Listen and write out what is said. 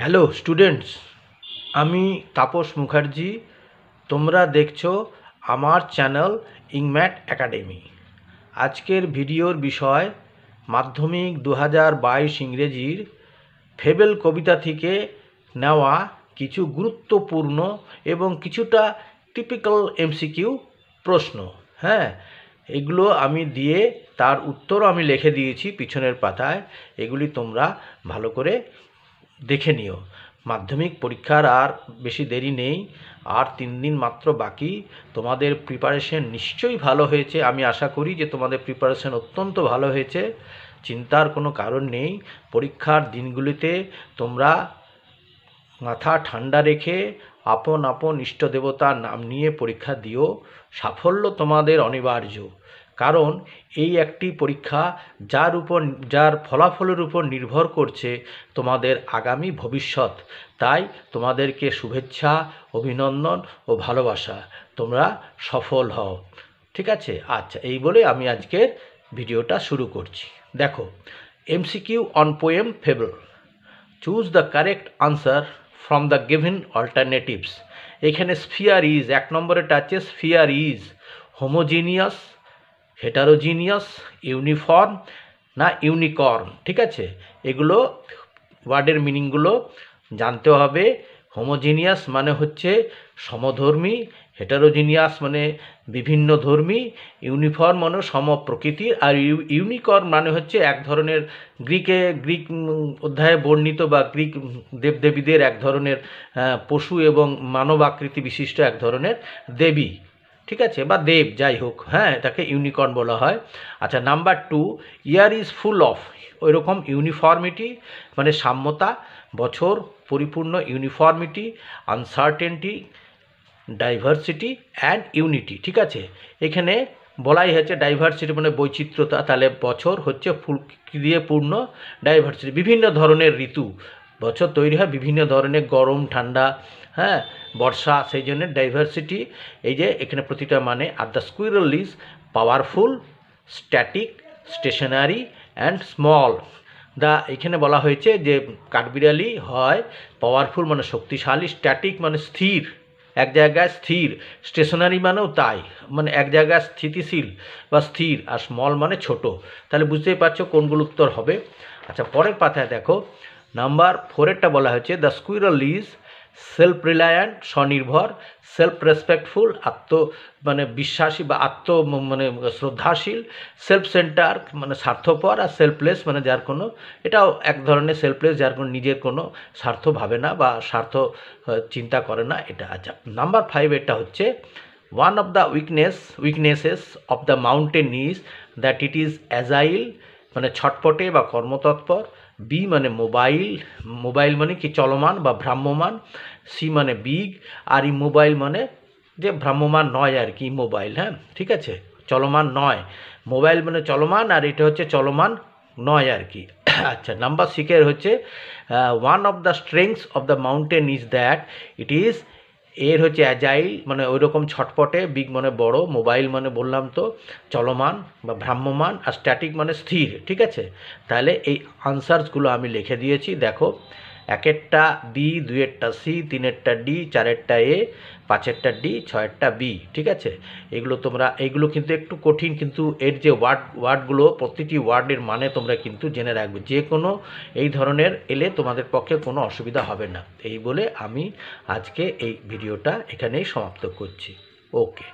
Hello students আমি তাপস মুখার্জি। তোমরা দেখছ আমার চ্যানেল ইংম্যাট একাডেমি। আজকের ভিডিওর বিষয় মাধ্যমিক দু হাজার বাইশ ইংরেজির ফেবেল কবিতা থেকে নেওয়া কিছু গুরুত্বপূর্ণ এবং কিছুটা টিপিক্যাল এমসিকিউ প্রশ্ন। হ্যাঁ এগুলো আমি দিয়ে তার উত্তরও আমি লিখে দিয়েছি পিছনের পাতায়। এগুলি তোমরা ভালো করে দেখে নিও। মাধ্যমিক পরীক্ষার আর বেশি দেরি নেই। আর তিন দিন মাত্র বাকি। তোমাদের প্রিপারেশন নিশ্চয়ই ভালো হয়েছে। আমি আশা করি যে তোমাদের প্রিপারেশন অত্যন্ত ভালো হয়েছে। চিন্তার কোনো কারণ নেই। পরীক্ষার দিনগুলিতে তোমরা মাথা ঠান্ডা রেখে আপন আপন ইষ্ট দেবতার নাম নিয়ে পরীক্ষা দিও। সাফল্য তোমাদের অনিবার্য। কারণ এই একটি পরীক্ষা যার উপর, যার ফলাফলের উপর নির্ভর করছে তোমাদের আগামী ভবিষ্যৎ। তাই তোমাদেরকে শুভেচ্ছা, অভিনন্দন ও ভালোবাসা। তোমরা সফল হও। ঠিক আছে? আচ্ছা এই বলে আমি আজকের ভিডিওটা শুরু করছি। দেখো MCQ on poem fable choose the correct answer from the given alternatives এখানে স্ফিয়ার ইজ এক নম্বরেটা আছে sphere is homogeneous heterogeneous uniform না ইউনিকর্ন ঠিক আছে? এগুলো ওয়ার্ডের মিনিংগুলো জানতে হবে। হোমোজিনিয়াস মানে হচ্ছে সমধর্মী হেটারোজিনিয়াস মানে বিভিন্ন ধর্মী ইউনিফর্ম মানে সম প্রকৃতির আর ইউনিকর্ন মানে হচ্ছে এক ধরনের গ্রিকে, গ্রিক অধ্যায়ে বর্ণিত বা গ্রিক দেবদেবীদের এক ধরনের পশু এবং মানব আকৃতি বিশিষ্ট এক ধরনের দেবী। ঠিক আছে? বা দেব, যাই হোক হ্যাঁ এটাকে ইউনিকর্ন বলা হয়। আচ্ছা number two year is full of ওই রকম ইউনিফর্মিটি মানে সাম্যতা, বছর, পরিপূর্ণ uniformity uncertainty diversity and unity ঠিক আছে? এখানে বলাই হয়েছে ডাইভার্সিটি মানে বৈচিত্র্যতা তাহলে বছর হচ্ছে ফুল দিয়ে পূর্ণ? ডাইভার্সিটি বিভিন্ন ধরনের ঋতু বছর তৈরি হয় বিভিন্ন ধরনের গরম, ঠান্ডা হ্যাঁ বর্ষা, সেই জন্য ডাইভার্সিটি এই যে এখানে প্রতিটা মানে আর the squirrel is powerful static stationary and small দা এখানে বলা হয়েছে যে কাঠবিড়ালি হয় পাওয়ারফুল মানে শক্তিশালী স্ট্যাটিক মানে স্থির, এক জায়গায় স্থির স্টেশনারি মানেও তাই মানে এক জায়গায় স্থিতিশীল বা স্থির আর স্মল মানে ছোট। তাহলে বুঝতেই পারছ কোনগুলো উত্তর হবে। আচ্ছা পরের পাতায় দেখো। নাম্বার ফোরেরটা বলা হয়েছে the squirrel is self reliant স্বনির্ভর সেলফ রেসপেক্টফুল আত্ম মানে বিশ্বাসী বা আত্ম মানে শ্রদ্ধাশীল সেলফ সেন্টার মানে স্বার্থপর আর সেলফলেস মানে যার কোনো এটাও এক ধরনের সেলফলেস যার কোনো নিজের কোনো স্বার্থ ভাবে না বা স্বার্থ চিন্তা করে না, এটা আচ্ছা। নাম্বার ফাইভ এটা হচ্ছে one of the weakness weaknesses of the mountain is that it is agile মানে ছটপটে বা কর্মতৎপর বি মানে মোবাইল মোবাইল মানে কি চলমান বা ভ্রাম্যমান সি মানে বিগ আর ই মোবাইল মানে যে ভ্রাম্যমান নয় আর কি মোবাইল হ্যাঁ ঠিক আছে? চলমান নয়। মোবাইল মানে চলমান আর এটা হচ্ছে চলমান নয় আর কি। আচ্ছা নাম্বার সিকের হচ্ছে one of the strengths of the mountain is that it is এর হচ্ছে অ্যাজাইল মানে ওই রকম ছটপটে বিগ মানে বড় মোবাইল মানে বললাম তো, চলমান বা ভ্রাম্যমান আর স্ট্যাটিক মানে স্থির, ঠিক আছে? তাহলে এই আনসার্সগুলো আমি লিখে দিয়েছি, দেখো। একেরটা বি দুয়েরটা সি তিনেরটা ডি চারেরটা এ পাঁচেরটা ডি ছয়েরটা বি ঠিক আছে? এগুলো তোমরা এইগুলো কিন্তু একটু কঠিন, কিন্তু এর যে ওয়ার্ড ওয়ার্ডগুলো প্রতিটি ওয়ার্ডের মানে তোমরা কিন্তু জেনে রাখবে। যে কোনো এই ধরনের এলে তোমাদের পক্ষে কোনো অসুবিধা হবে না। এই বলে আমি আজকে এই ভিডিওটা এখানেই সমাপ্ত করছি। ওকে।